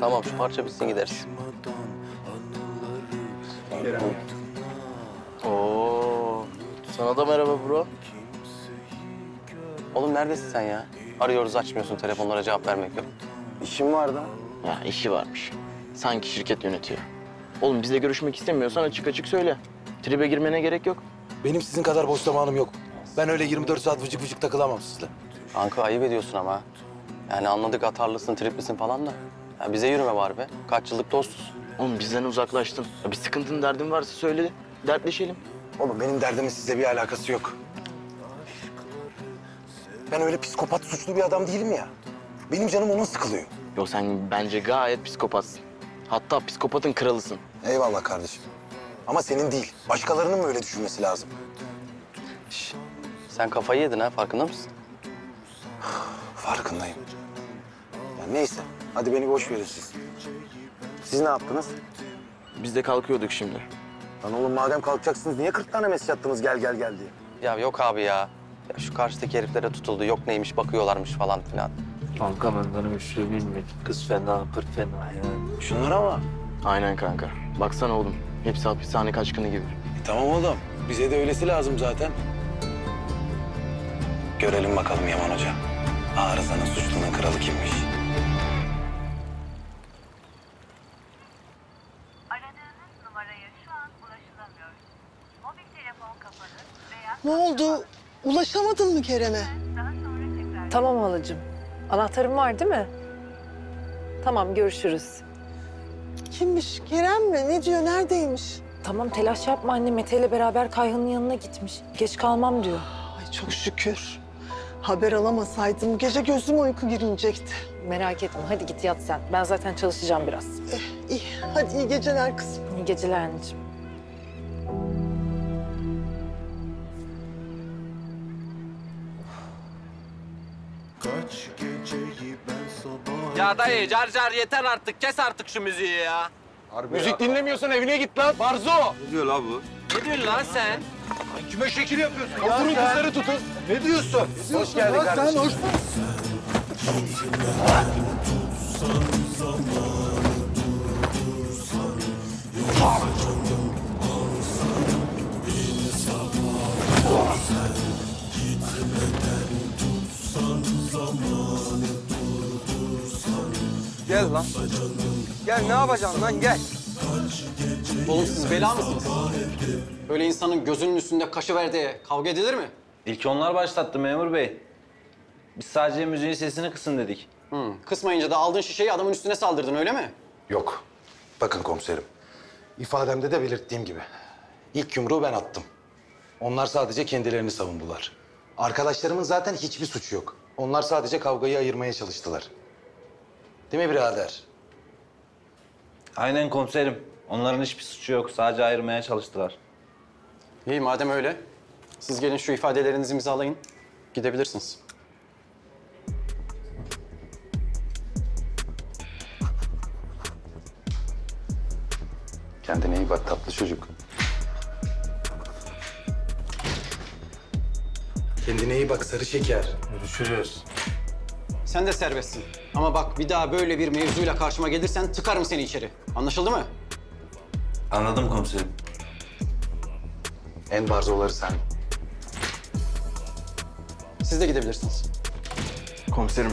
Tamam şu parça bitsin gideriz. Oo, sana da merhaba bro. Oğlum neredesin sen ya? Arıyoruz açmıyorsun telefonlara cevap vermek yok. İşim vardı. Ya işi varmış. Sanki şirket yönetiyor. Oğlum bizle görüşmek istemiyorsan açık açık söyle. Tribe girmene gerek yok. Benim sizin kadar boş zamanım yok. Ben öyle 24 saat vıcık vıcık takılamam sizle. Kanka ayıp ediyorsun ama. Yani anladık atarlısın, triplisin falan da. Ya bize yürüme var be. Kaç yıllık dostuz. Oğlum bizden uzaklaştın. Ya bir sıkıntın derdin varsa söyle. Dertleşelim. Oğlum benim derdimin sizle bir alakası yok. Ben öyle psikopat suçlu bir adam değilim ya. Benim canım onun sıkılıyor. Yo sen bence gayet psikopatsın. Hatta psikopatın kralısın. Eyvallah kardeşim. Ama senin değil. Başkalarının mı öyle düşünmesi lazım? Sen kafayı yedin ha farkında mısın? Farkındayım. Neyse. Hadi beni boş verin siz. Siz ne yaptınız? Biz de kalkıyorduk şimdi. Lan oğlum madem kalkacaksınız niye 40 tane mesaj attınız gel gel gel diye? Ya yok abi ya. ya şu karşıdaki heriflere tutuldu. Yok neymiş bakıyorlarmış falan filan. Kanka ben sana bir şey bilmedim. Kız fena, pırt fena ya. Şunlara bak. Aynen kanka. Baksana oğlum. Hepsi hapishane kaçkını gibi. E, tamam oğlum. Bize de öylesi lazım zaten. Görelim bakalım Yaman Hoca. Arızanın suçlunun kralı kimmiş? Ne oldu? Ulaşamadın mı Kerem'e? Tamam halacığım. Anahtarım var değil mi? Tamam görüşürüz. Kimmiş? Kerem mi? Ne diyor? Neredeymiş? Tamam telaş yapma anne. Mete ile beraber Kayhan'ın yanına gitmiş. Geç kalmam diyor. Ay çok şükür. Haber alamasaydım gece gözüm uyku girinecekti. Merak etme hadi git yat sen. Ben zaten çalışacağım biraz. İyi, hadi iyi geceler kızım. İyi geceler anneciğim. Ya dayı car car yeter artık kes artık şu müziği ya. Müzik dinlemiyorsan evine git lan. Barzo. Ne diyorsun lan sen? Kime şekil yapıyorsun? Oturun kızları tutun. Ne diyorsun? Hoş geldin kardeşim. hoş Gel lan. Gel ne yapacaksın lan gel. Oğlum siz bela mısınız? Böyle insanın gözünün üstünde kaşı ver diye kavga edilir mi? İlk onlar başlattı memur bey. Biz sadece müziğin sesini kısın dedik. Hı, kısmayınca da aldığın şişeyi adamın üstüne saldırdın öyle mi? Yok. Bakın komiserim. İfademde de belirttiğim gibi. ilk yumruğu ben attım. Onlar sadece kendilerini savundular. Arkadaşlarımın zaten hiçbir suçu yok. Onlar sadece kavgayı ayırmaya çalıştılar. Değil mi birader? Aynen komiserim. Onların hiçbir suçu yok. Sadece ayırmaya çalıştılar. İyi madem öyle. Siz gelin şu ifadelerinizi imzalayın. Gidebilirsiniz. Kendine iyi bak tatlı çocuk. Kendine iyi bak sarı şeker. Görüşürüz. Sen de serbestsin. Ama bak bir daha böyle bir mevzuyla karşıma gelirsen tıkarım seni içeri. Anlaşıldı mı? Anladım komiserim. En barzoları sen. Siz de gidebilirsiniz. Komiserim.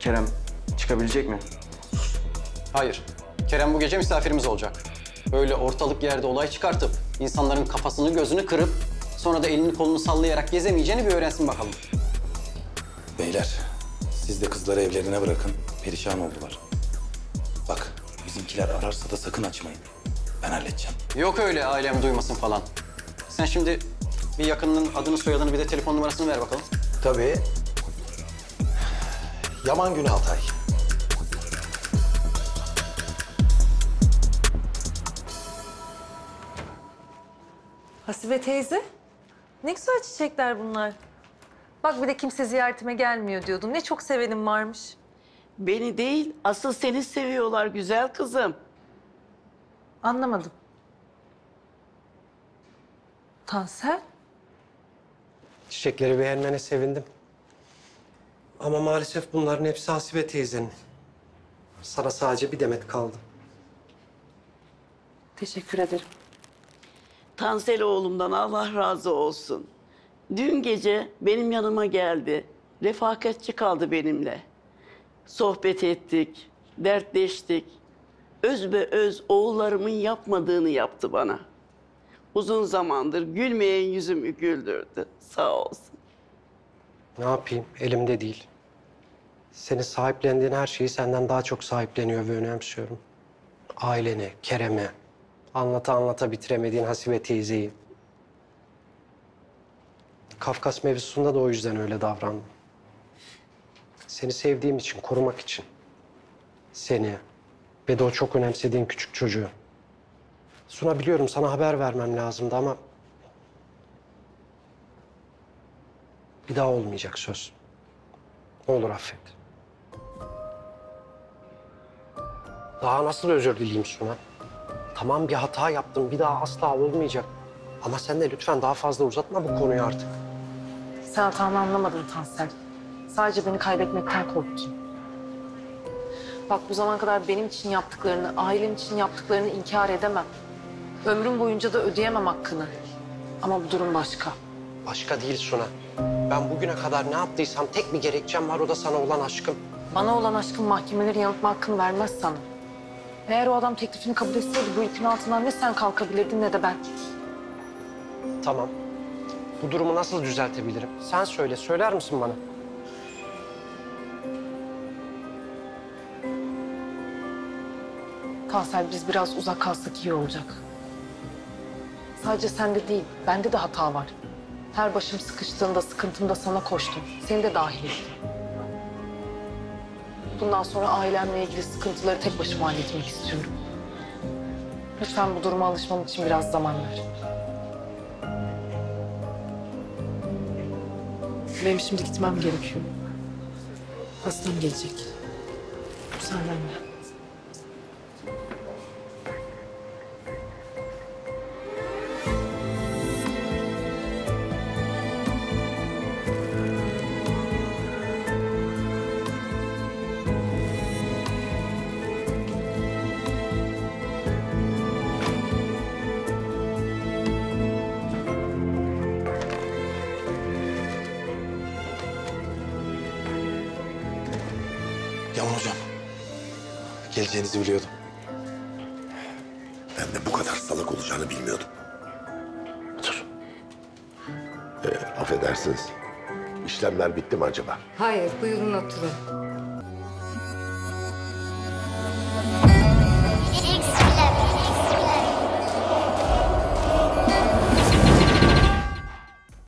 Kerem çıkabilecek mi? Hayır. Kerem bu gece misafirimiz olacak. Böyle ortalık yerde olay çıkartıp insanların kafasını gözünü kırıp sonra da elini kolunu sallayarak gezemeyeceğini bir öğrensin bakalım. Beyler, siz de kızları evlerine bırakın. Perişan oldular. Bak, bizimkiler ararsa da sakın açmayın. Ben halledeceğim. Yok öyle ailem duymasın falan. Sen şimdi bir yakınının adını soyadını bir de telefon numarasını ver bakalım. Tabii. Yaman Günü Altay. Hasibe teyze. Ne güzel çiçekler bunlar. Bak bir de kimse ziyaretime gelmiyor diyordun. Ne çok sevenim varmış. Beni değil, asıl seni seviyorlar güzel kızım. Anlamadım. Tansel? Çiçekleri beğenmene sevindim. Ama maalesef bunların hepsi Hasibe teyzenin. Sana sadece bir demet kaldı. Teşekkür ederim. Tansel oğlumdan Allah razı olsun. Dün gece benim yanıma geldi. Refakatçi kaldı benimle. Sohbet ettik, dertleştik. Öz be öz oğullarımın yapmadığını yaptı bana. Uzun zamandır gülmeyen yüzümü güldürdü. Sağ olsun. Ne yapayım? Elimde değil. Senin sahiplendiğin her şeyi senden daha çok sahipleniyor ve önemsiyorum. Aileni, Kerem'i, anlata anlata bitiremediğin Hasibe teyzeyi. Kafkas mevzusunda da o yüzden öyle davrandım. Seni sevdiğim için, korumak için. Seni ve de o çok önemsediğin küçük çocuğu. Suna biliyorum sana haber vermem lazımdı ama... Bir daha olmayacak söz. Ne olur affet. Daha nasıl özür dileyeyim Suna? Tamam bir hata yaptım, bir daha asla olmayacak. Ama sen de lütfen daha fazla uzatma bu konuyu artık. Sen hatanı anlamadın Tansel. Sadece beni kaybetmekten korktun. Bak bu zamana kadar benim için yaptıklarını, ailem için yaptıklarını inkar edemem. Ömrüm boyunca da ödeyemem hakkını. Ama bu durum başka. Başka değil Suna. Ben bugüne kadar ne yaptıysam tek bir gerekçem var, o da sana olan aşkım. Bana olan aşkın mahkemeleri yanıltma hakkını vermez sana. Eğer o adam teklifini kabul etseydi bu yükün altından ne sen kalkabilirdin ne de ben. Tamam. Bu durumu nasıl düzeltebilirim? Sen söyle, söyler misin bana? Tansel biz biraz uzak kalsak iyi olacak. Sadece sende değil, bende de hata var. Her başım sıkıştığında, sıkıntımda sana koştum. Seni de dahil ettim. Bundan sonra ailemle ilgili sıkıntıları tek başıma halletmek istiyorum. Lütfen bu duruma alışmam için biraz zaman ver. Benim şimdi gitmem gerekiyor. Hastam gelecek. Müsaadenle. Yaman hocam. Geleceğinizi biliyordum. Ben de bu kadar salak olacağını bilmiyordum. Otur. Ee, affedersiniz. İşlemler bitti mi acaba? Hayır, buyurun oturun.